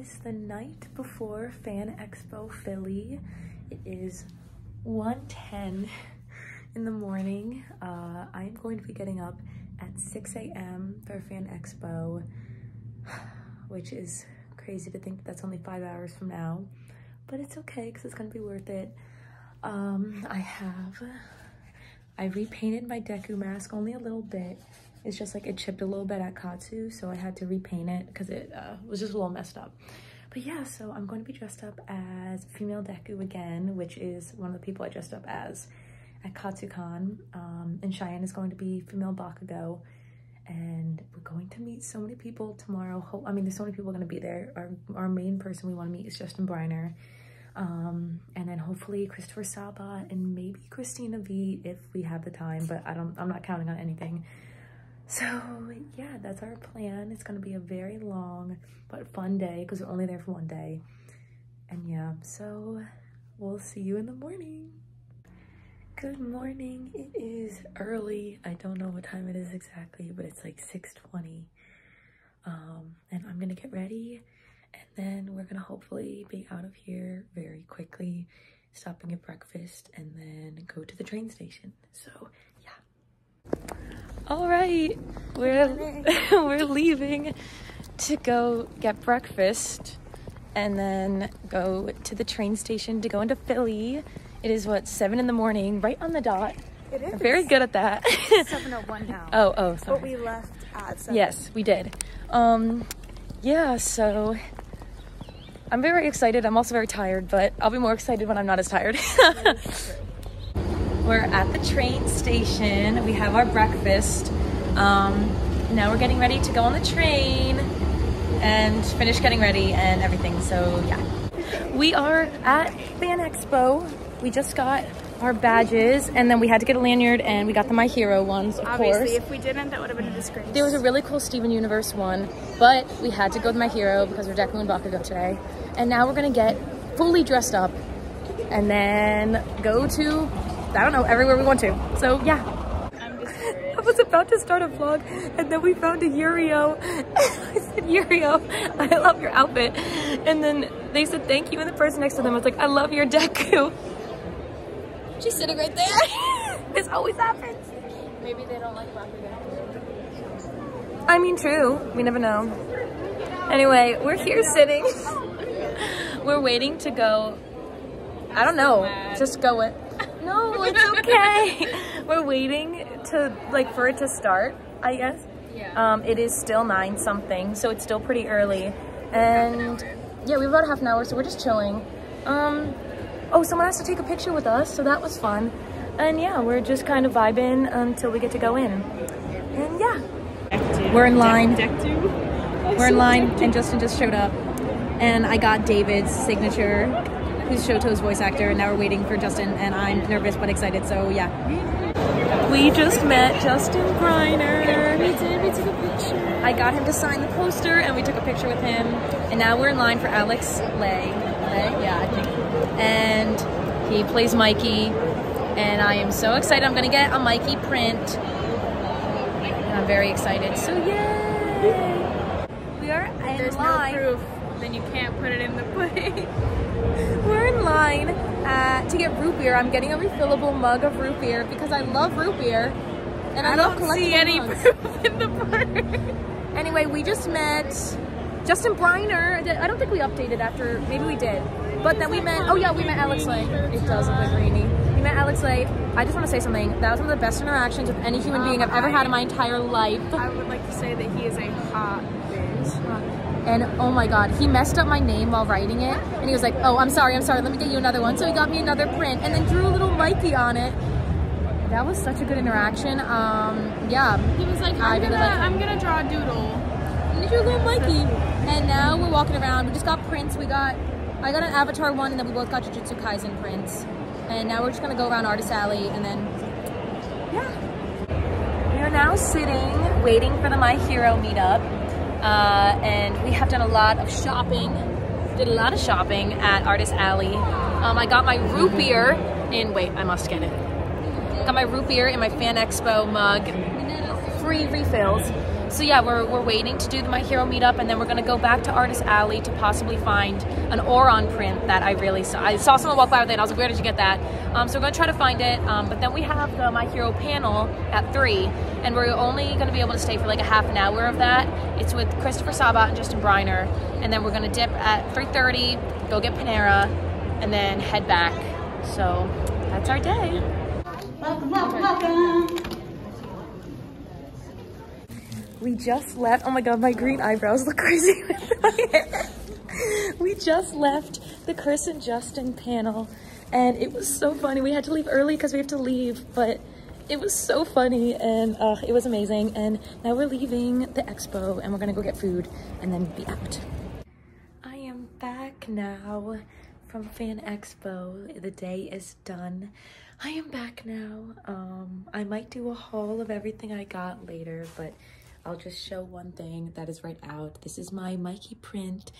is the night before Fan Expo Philly. It is 1.10 in the morning. Uh, I'm going to be getting up at 6 a.m. for Fan Expo, which is crazy to think that's only five hours from now, but it's okay because it's gonna be worth it. Um, I have, I repainted my Deku mask only a little bit. It's just like it chipped a little bit at Katsu, so I had to repaint it because it uh, was just a little messed up. But yeah, so I'm going to be dressed up as female Deku again, which is one of the people I dressed up as at KatsuCon. Um, and Cheyenne is going to be female Bakugo. And we're going to meet so many people tomorrow. I mean, there's so many people going to be there. Our, our main person we want to meet is Justin Briner. Um, and then hopefully Christopher Sabat and maybe Cristina Vee if we have the time, but I don't, I'm not counting on anything. So yeah, that's our plan. It's gonna be a very long but fun day because we're only there for one day. And yeah, so we'll see you in the morning. Good morning. It is early. I don't know what time it is exactly, but it's like 6.20. Um, and I'm gonna get ready and then we're gonna hopefully be out of here very quickly, stop and get breakfast and then go to the train station. So. All right, we're we're leaving to go get breakfast and then go to the train station to go into Philly. It is what seven in the morning, right on the dot. It is. We're very good at that. 701 now. oh, oh, sorry. But we left at 7. Yes, we did. Um, yeah, so I'm very excited. I'm also very tired, but I'll be more excited when I'm not as tired. we're at the train station. We have our breakfast. Um, now we're getting ready to go on the train and finish getting ready and everything. So yeah, we are at Fan Expo. We just got our badges and then we had to get a lanyard and we got the My Hero ones, of Obviously, course. if we didn't, that would have been a disgrace. There was a really cool Steven Universe one, but we had to go with my hero because we're Deku and Bakugo today. And now we're gonna get fully dressed up and then go to, I don't know, everywhere we want to. So yeah. I was about to start a vlog and then we found a Yurio. I said, Yurio, I love your outfit. And then they said thank you and the person next to them was like, I love your Deku. She's sitting right there. this always happens. Maybe they don't like Bakugo. I mean, true. We never know. Anyway, we're here sitting. we're waiting to go. I don't know. Just go it. No, it's okay. we're waiting to like for it to start. I guess. Yeah. Um, it is still nine something, so it's still pretty early. And yeah, we have about half an hour, so we're just chilling. Um, oh, someone has to take a picture with us, so that was fun. And yeah, we're just kind of vibing until we get to go in. And yeah. We're in line. We're in line, and Justin just showed up. And I got David's signature, who's Shoto's voice actor, and now we're waiting for Justin, and I'm nervous but excited, so yeah. We just met Justin Briner. We did. We took a picture. I got him to sign the poster, and we took a picture with him. And now we're in line for Alex Lay. Lay? Yeah, I think. And he plays Mikey. And I am so excited. I'm going to get a Mikey print. And I'm very excited. So, yay! We are in There's line. no proof. Then you can't put it in the plate. We're in line uh, to get root beer. I'm getting a refillable mug of root beer because I love root beer. And I, I don't see any mugs. proof in the part. Anyway, we just met Justin Briner. I don't think we updated after, maybe we did. But then we met, oh yeah, we met Alex Lay. It does look like Rainy. We met Alex Lay. I just want to say something. That was one of the best interactions with any human being I've ever had in my entire life. I would like to say that he is a hot. And oh my god, he messed up my name while writing it. And he was like, oh, I'm sorry, I'm sorry, let me get you another one. So he got me another print and then drew a little Mikey on it. That was such a good interaction. Um, yeah. He was like, I'm gonna. I'm gonna draw a doodle. And drew a little Mikey. And now we're walking around. We just got prints. We got, I got an Avatar one, and then we both got Jujutsu Kaisen prints. And now we're just gonna go around Artist Alley, and then, yeah. We are now sitting, waiting for the My Hero meetup. Uh, and we have done a lot of shopping. Did a lot of shopping at Artist Alley. Um, I got my root beer in, wait, I must get it. Got my root beer in my Fan Expo mug. Free refills. So yeah, we're, we're waiting to do the My Hero meetup and then we're gonna go back to Artist Alley to possibly find an Ouran print that I really saw. I saw someone walk by with it and I was like, where did you get that? Um, so we're gonna try to find it. Um, but then we have the My Hero panel at three and we're only gonna be able to stay for like a half an hour of that. It's with Christopher Sabat and Justin Briner. And then we're gonna dip at 3.30, go get Panera, and then head back. So that's our day. Welcome, welcome, welcome. We just left. Oh my god, my green eyebrows look crazy with my hair. We just left the Chris and Justin panel, and it was so funny. We had to leave early because we have to leave, but it was so funny and uh, it was amazing. And now we're leaving the expo, and we're gonna go get food and then be out. I am back now from Fan Expo. The day is done. I am back now. Um, I might do a haul of everything I got later, but I'll just show one thing that is right out. This is my Mikey print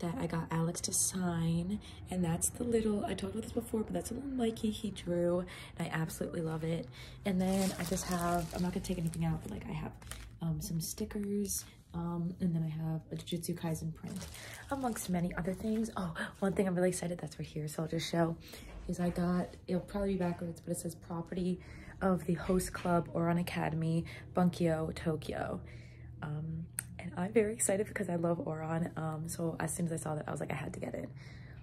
that I got Alex to sign. And that's the little, I talked about this before, but that's a little Mikey he drew. And I absolutely love it. And then I just have, I'm not gonna take anything out, but like I have um, some stickers. Um, and then I have a Jujutsu Kaisen print amongst many other things. Oh, one thing I'm really excited, that's right here. So I'll just show is I got, it'll probably be backwards, but it says property of the host club Ouran Academy, Bunkyo, Tokyo. Um, and I'm very excited because I love Ouran. Um, so as soon as I saw that, I was like, I had to get it.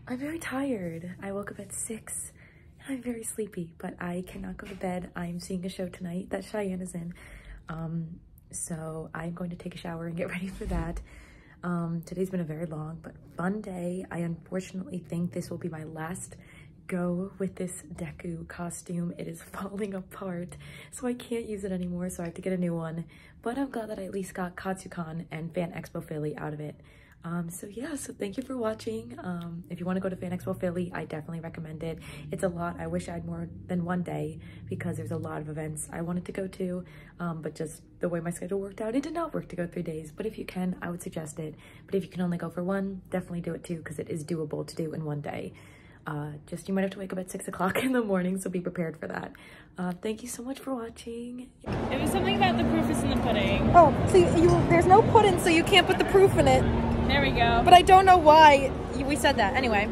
I'm very tired. I woke up at six. I'm very sleepy, but I cannot go to bed. I'm seeing a show tonight that Cheyenne is in. Um, so I'm going to take a shower and get ready for that. Um, today's been a very long but fun day. I unfortunately think this will be my last go with this Deku costume. It is falling apart, so I can't use it anymore, so I have to get a new one. But I'm glad that I at least got Katsucon and Fan Expo Philly out of it. Um, so yeah, so thank you for watching. Um, if you want to go to Fan Expo Philly, I definitely recommend it. It's a lot. I wish I had more than one day because there's a lot of events I wanted to go to, um, but just the way my schedule worked out, it did not work to go three days. But if you can, I would suggest it. But if you can only go for one, definitely do it too because it is doable to do in one day. Uh, just you might have to wake up at six o'clock in the morning, so be prepared for that. Uh, thank you so much for watching. It was something about the proof is in the pudding. Oh, so you, you there's no pudding, so you can't put the proof in it. There we go. But I don't know why we said that. Anyway.